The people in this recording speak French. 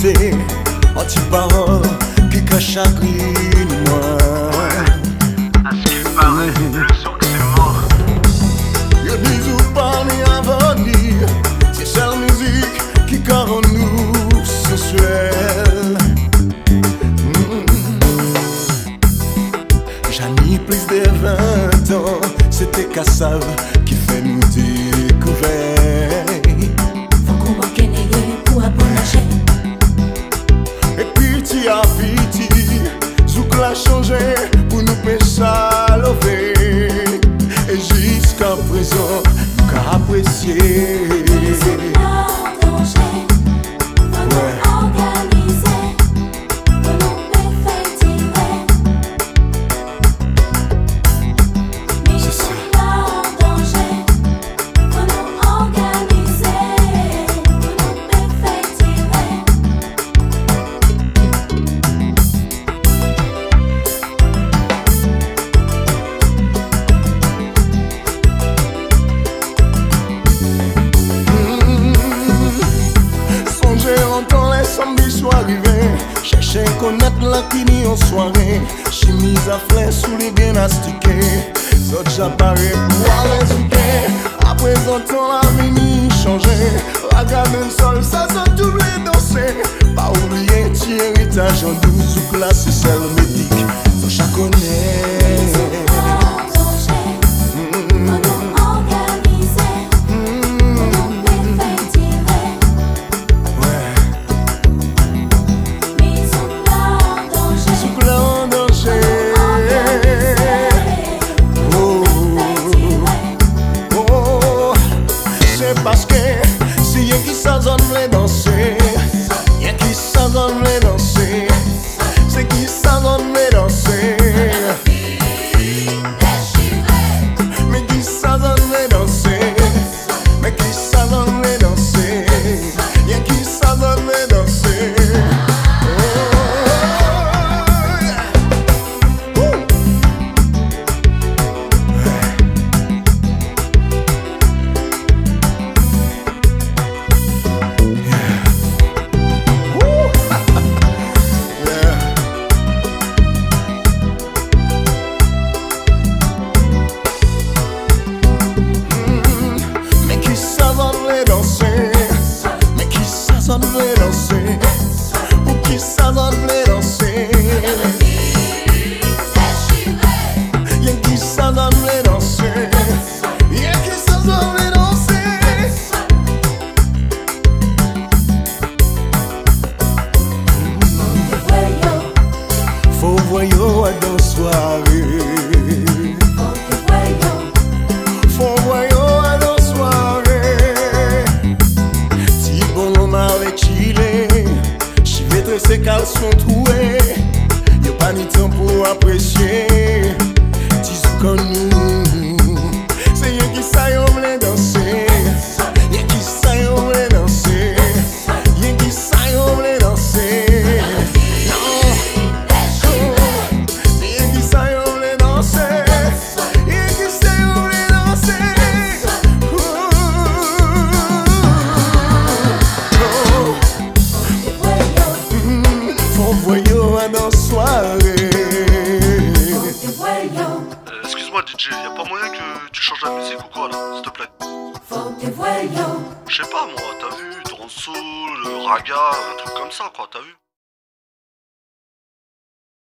ti parol ki ka chagrine mwen À ce qu'il paraît, le souk c'est mort. Yo dis ou parli avenir. C'est seule musique qui ka rend nous sensuel J'ani plus de 20 ans. C'était Kassav qui fait nous découvrir Chercher connaître la ni en soirée. Chemise à fleurs sous les bien astiqués Zot j'apparais pour aller souquer À présent la mini changé Regarde un sol ça s'en double danser. Pas oublier ti héritage en douze ou classe c'est celle médic. Zot chaque salão. eso no. yo se kal son trouwe Yo pa ni tan pou apresye Ti sou kon nou dans soirée. Excuse-moi DJ, y a pas moyen que tu changes la musique ou quoi là, s'il te plaît? Je sais pas moi, t'as vu, dancehall, raga, un truc comme ça quoi, t'as vu?